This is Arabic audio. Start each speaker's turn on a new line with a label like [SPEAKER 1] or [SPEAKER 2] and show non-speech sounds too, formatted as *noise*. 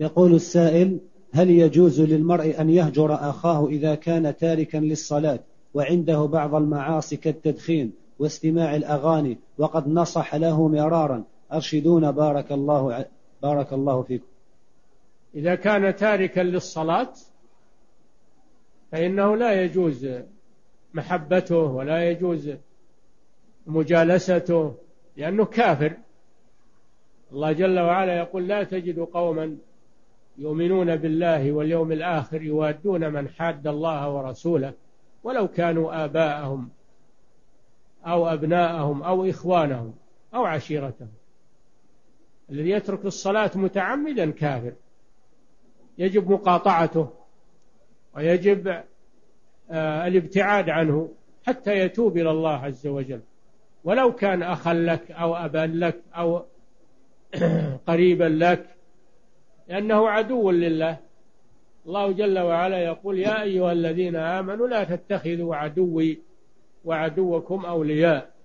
[SPEAKER 1] يقول السائل هل يجوز للمرء أن يهجر أخاه إذا كان تاركا للصلاة وعنده بعض المعاصي كالتدخين واستماع الأغاني وقد نصح له مرارا؟ أرشدون بارك الله بارك الله فيكم.
[SPEAKER 2] إذا كان تاركا للصلاة فإنه لا يجوز محبته ولا يجوز مجالسته لأنه كافر. الله جل وعلا يقول لا تجد قوما يؤمنون بالله واليوم الآخر يوادون من حاد الله ورسوله ولو كانوا آباءهم أو أبناءهم أو إخوانهم أو عشيرتهم. الذي يترك الصلاة متعمدا كافر. يجب مقاطعته ويجب آه، الابتعاد عنه حتى يتوب إلى الله عز وجل. ولو كان أخا لك أو أبا لك أو *clears throat* قريبا لك لأنه عدو لله. الله جل وعلا يقول يا أيها الذين آمنوا لا تتخذوا عدوي وعدوكم أولياء.